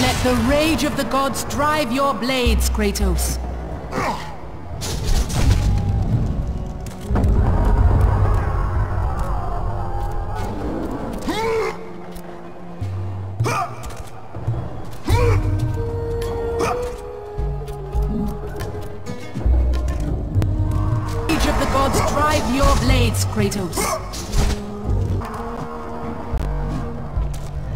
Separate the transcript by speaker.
Speaker 1: Let the rage of the gods drive your blades, Kratos. Rage of the gods drive your blades, Kratos.